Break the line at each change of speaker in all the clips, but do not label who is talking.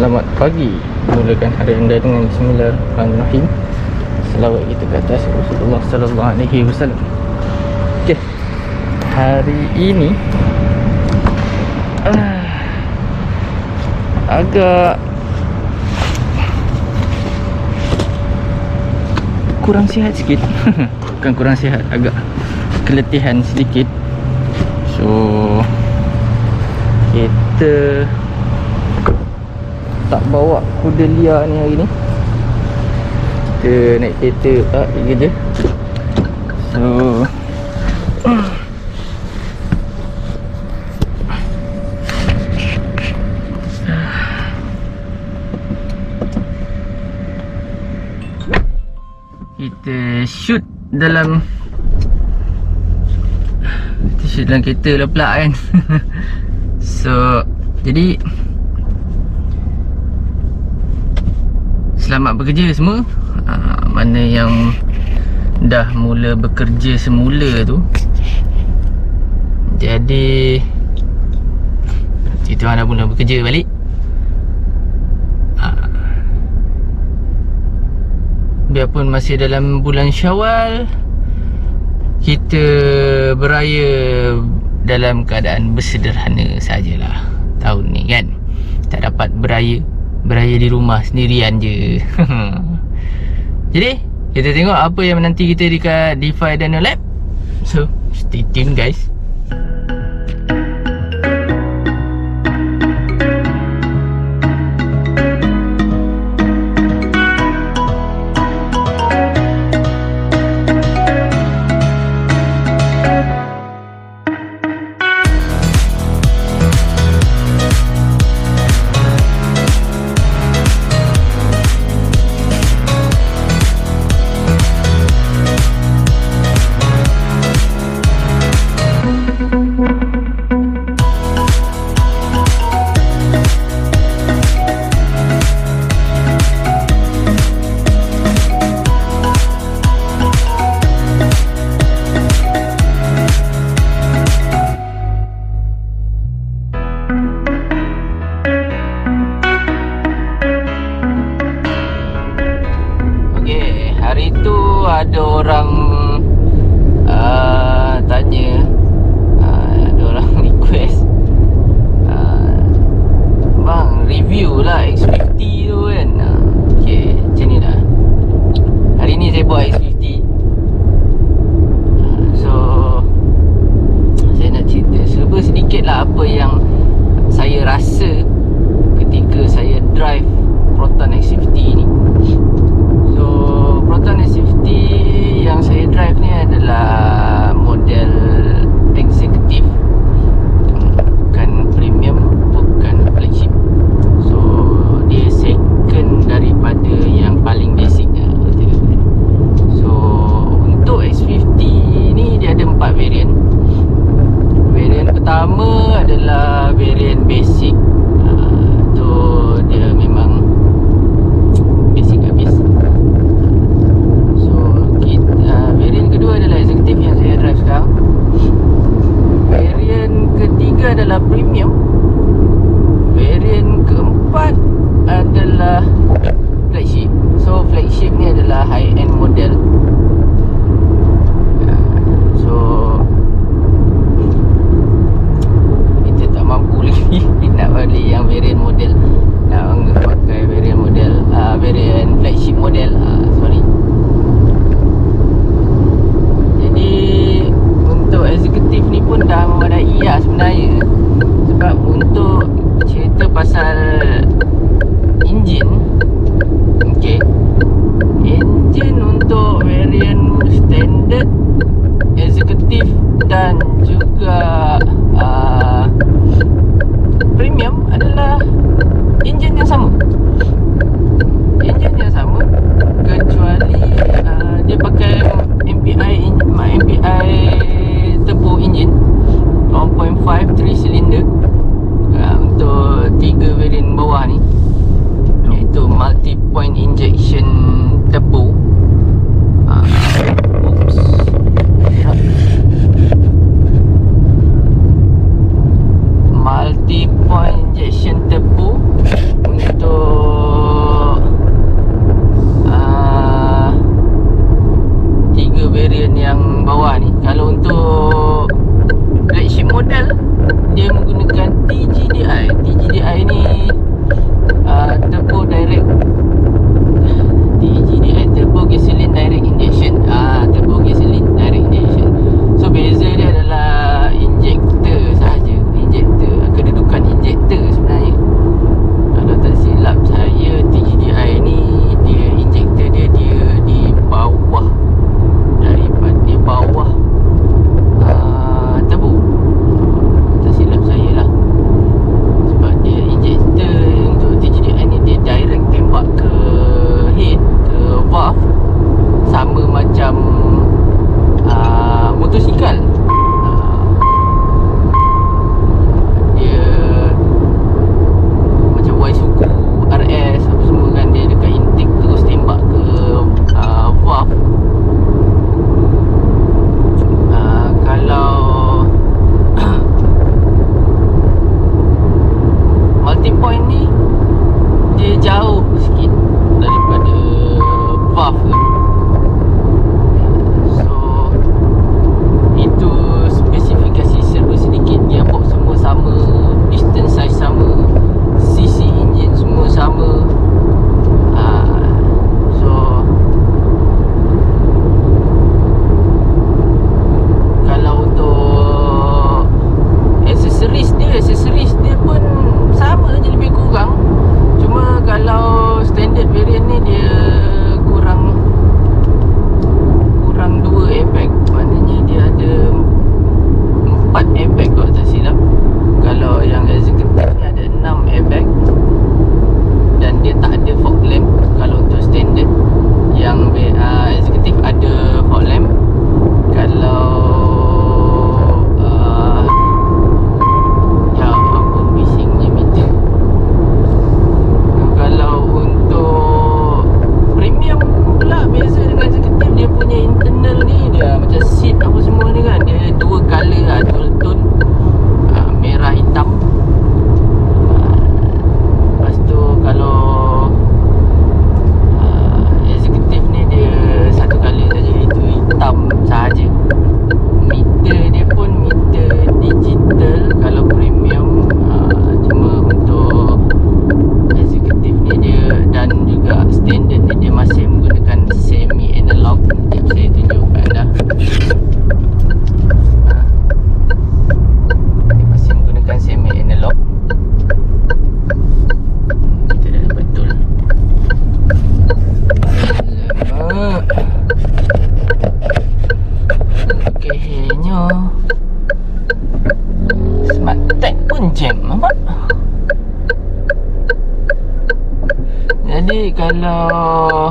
Selamat pagi. Mulakan hari anda dengan Bismillahirrahmanirrahim. Selawat kita ke atas Rasulullah Sallallahu Alaihi Wasallam. Okay Hari ini ah, Agak Kurang sihat sikit. Bukan kurang sihat Agak Keletihan sedikit So Kita tak bawa kuda liar ni hari ni. Kita naik kereta tak pergi kerja So Kita shoot dalam Kita shoot dalam kereta lah pula kan. So Jadi selamat bekerja semua. Uh, Mana yang dah mula bekerja semula tu. Jadi Itu anda mula bekerja balik. Uh, Biarpun masih dalam bulan syawal Kita beraya dalam keadaan bersederhana sajalah Tahun ni kan? Tak dapat beraya Beraya di rumah sendirian je. Jadi Kita tengok apa yang menanti kita dekat DeFi Dino Lab. So Stay tuned guys 5 3 silinder uh, untuk tiga varian bawah ni. Iaitu multi point injection turbo uh, ah, multi point injection turbo untuk uh, tiga varian yang bawah ni. Kalau untuk dia menggunakan TGDI TGDI ni pun jam nampak jadi kalau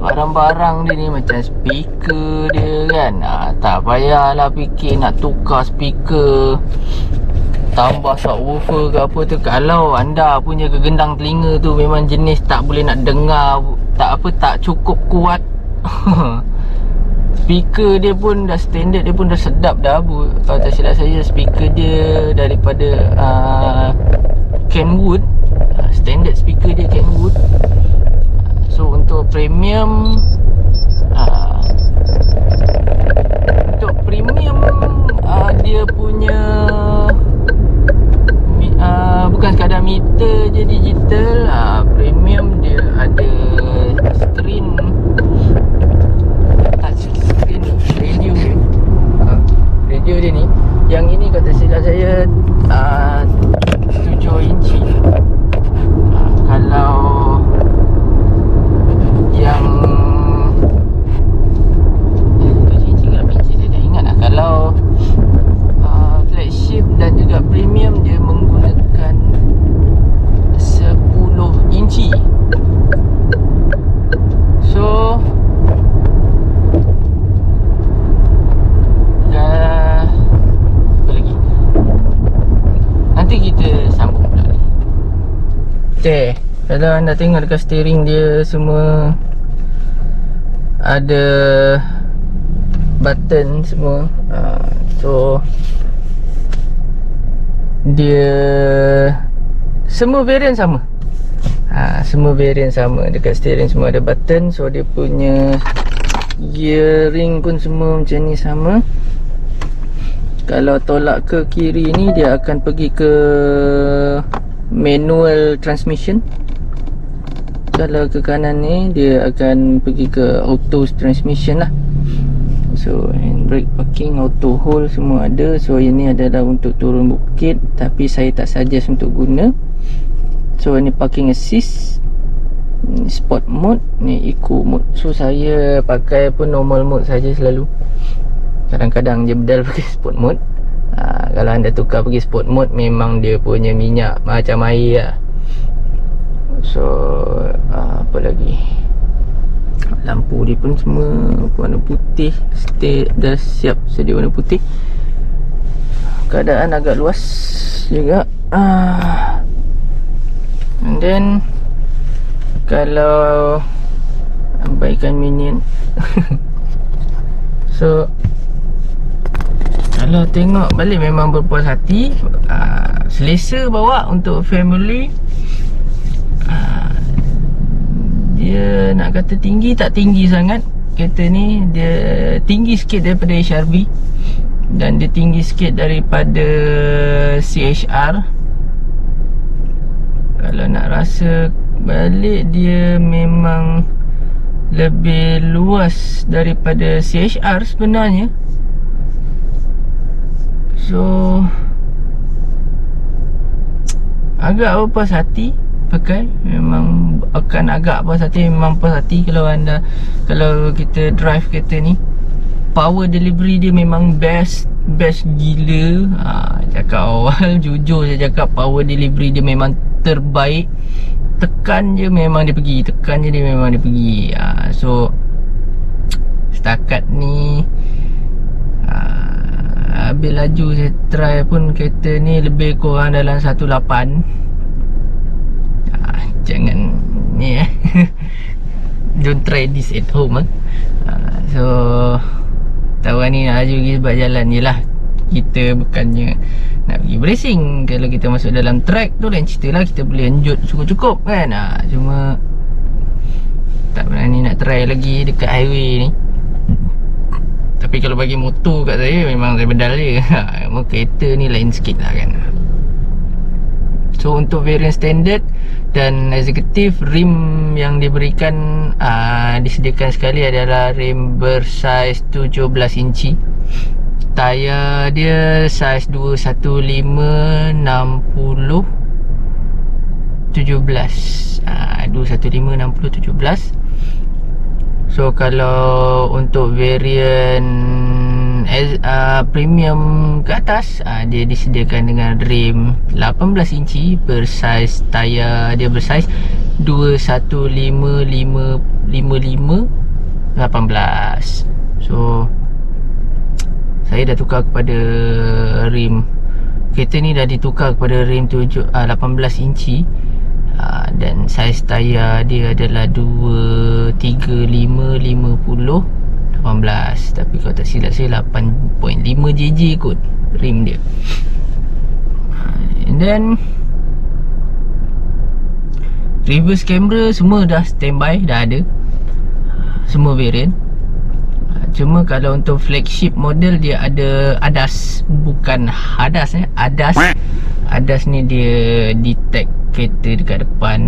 barang-barang dia ni macam speaker dia kan ha, tak payahlah fikir nak tukar speaker. Tambah subwoofer ke apa tu kalau anda punya kegendang telinga tu memang jenis tak boleh nak dengar tak apa tak cukup kuat. speaker dia pun dah standard dia pun dah sedap dah bu. Kalau tak silap saya speaker dia daripada uh, Kenwood uh, Standard speaker dia Kenwood uh, So untuk premium uh, Kalau anda tengok dekat steering dia semua ada button semua. Uh, so dia semua variant sama. Ha, semua variant sama dekat steering semua ada button so dia punya gearing pun semua macam ni sama kalau tolak ke kiri ni dia akan pergi ke manual transmission kalau ke kanan ni Dia akan pergi ke auto transmission lah. So handbrake parking auto hold semua ada. So ini adalah untuk turun bukit. Tapi saya tak suggest untuk guna. So ini parking assist ni Sport mode Ni eco mode. So saya pakai pun normal mode saja selalu. Kadang-kadang je bedal pakai sport mode. Ha, Kalau anda tukar pergi sport mode Memang dia punya minyak macam air lah So uh, Apa lagi? Lampu dia pun semua warna putih. Stay dah siap sedia warna putih. Keadaan agak luas juga. Ah. and then kalau abaikan minion so kalau tengok balik memang berpuas hati. Uh, selesa bawa untuk family dia nak kata tinggi tak tinggi sangat. Kereta ni dia tinggi sikit daripada HRV dan dia tinggi sikit daripada CHR kalau nak rasa balik dia memang lebih luas daripada CHR sebenarnya. So agak berpuas hati pakai memang akan agak puas hati memang puas hati kalau anda kalau kita drive kereta ni. Power delivery dia memang best best gila. Ha, cakap awal jujur saya cakap power delivery dia memang terbaik. Tekan je memang dia pergi tekan je dia memang dia pergi. Ha, so setakat ni ha, habis laju saya try pun kereta ni lebih kurang dalam 18 jangan ni eh. Don't try this at home eh. Uh, so tahu ni nak laju pergi sebab jalan je lah. Kita bukannya nak pergi racing kalau kita masuk dalam track tu lain cerita lah. Kita boleh enjut cukup-cukup kan? Uh, cuma tak berani nak try lagi dekat highway ni. Tapi kalau bagi motor kat saya memang saya bedal je. Memang kereta ni lain sikit lah kan So untuk variant standard dan executive rim yang diberikan uh, disediakan sekali adalah rim bersaiz 17 inci. Tayar dia saiz 215 60 17. Ah uh, 215 60 17. So kalau untuk variant uh, premium ke atas uh, dia disediakan dengan rim 18 inci bersaiz tayar. Dia bersaiz 21555 18 so saya dah tukar kepada rim. Kereta ni dah ditukar kepada rim 7, uh, 18 inci. Uh, dan saiz tayar dia adalah 23550 18 Tapi kalau tak silap saya 8.5 JJ kot Rim dia. And then Reverse camera semua dah standby Dah ada. Semua variant. Cuma kalau untuk flagship model Dia ada ADAS. Bukan HADAS eh. ADAS. ADAS ni dia detect kereta dekat depan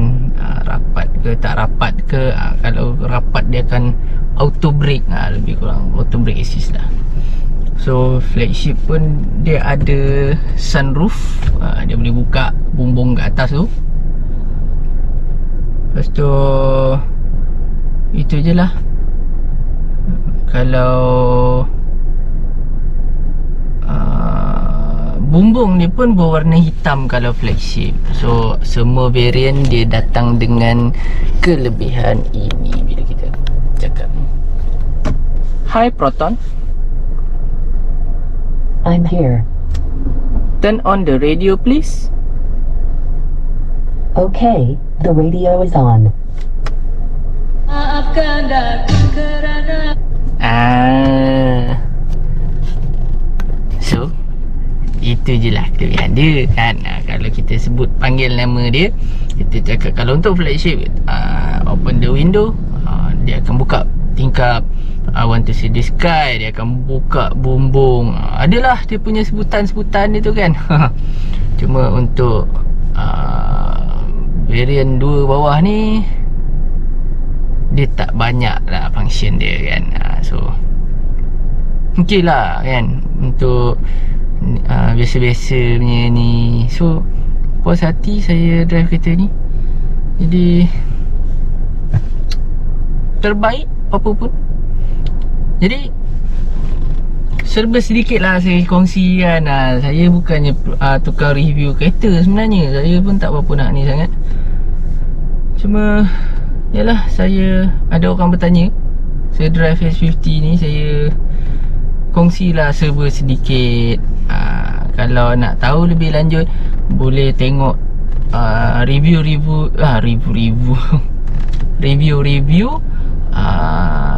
Rapat ke tak rapat ke. Kalau rapat dia akan auto brake lah lebih kurang auto brake assist lah. So flagship pun dia ada sunroof uh, dia boleh buka bumbung kat atas tu. Lepas tu itu je lah. Kalau uh, bumbung ni pun berwarna hitam kalau flagship. So semua variant dia datang dengan kelebihan ini bila kita Hi Proton.
I'm here.
Turn on the radio please.
Okay, the radio is on.
Ah, So Itu je lah kelebihan dia kan? Ah, Kalau kita sebut panggil nama dia kita cakap kalau untuk flagship uh, open the window uh, dia akan buka tingkap I want to see the sky Dia akan buka bumbung. Adalah dia punya sebutan-sebutan dia tu kan. Cuma untuk uh, Variant 2 bawah ni Dia tak banyak lah function dia kan. Uh, So Okay lah kan Untuk uh, Biasa-biasa punya ni. So Puas hati saya drive kereta ni. Jadi Terbaik Apa pun jadi Serba sedikit lah saya kongsikan lah Saya bukannya uh, tukar review kereta sebenarnya. Saya pun tak berapa nak ni sangat. Cuma Yalah saya Ada orang bertanya. Saya drive S50 ni saya Kongsilah serba sedikit. Uh, Kalau nak tahu lebih lanjut Boleh tengok uh, Review-review uh, Review-review. Review-review uh,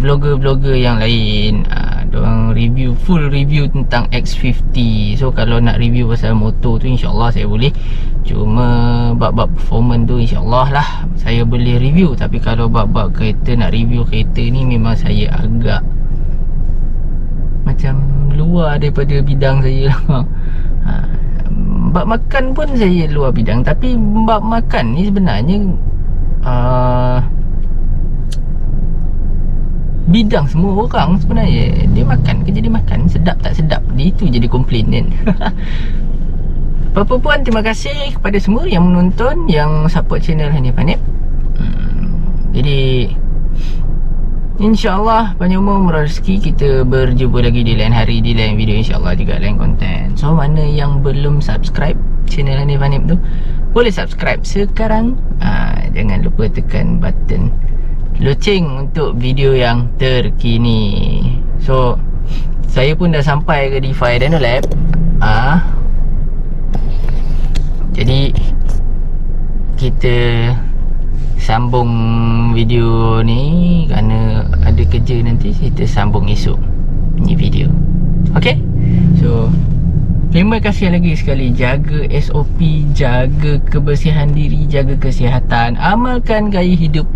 blogger-blogger yang lain. Uh, Diorang review Full review tentang X50 So kalau nak review pasal motor tu InsyaAllah saya boleh. Cuma Bab-bab performance tu InsyaAllah lah Saya boleh review. Tapi kalau bab-bab kereta Nak review kereta ni Memang saya agak Macam Luar daripada bidang saya lah. Uh, Bab makan pun saya luar bidang. Tapi bab makan ni sebenarnya uh, bidang semua orang sebenarnya. Dia makan ke jadi makan. Sedap tak sedap dia itu jadi komplain kan. Apa pun terima kasih kepada semua yang menonton yang support channel Hanif Hanif. Hmm, jadi InsyaAllah banyak umur murah rezeki Kita berjumpa lagi di lain hari Di lain video insyaAllah juga lain konten So mana yang belum subscribe Channel Hanif Hanif tu Boleh subscribe sekarang. Aa, Jangan lupa tekan button loceng untuk video yang terkini. So Saya pun dah sampai ke DeFi Dino Lab. Ah. Jadi Kita Sambung video ni Kerana ada kerja nanti Kita sambung esok Ni video. Okay So Terima kasih lagi sekali. Jaga SOP Jaga kebersihan diri Jaga kesihatan. Amalkan gaya hidup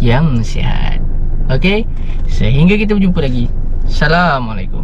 yang sihat. Okey? Sehingga kita berjumpa lagi. Assalamualaikum.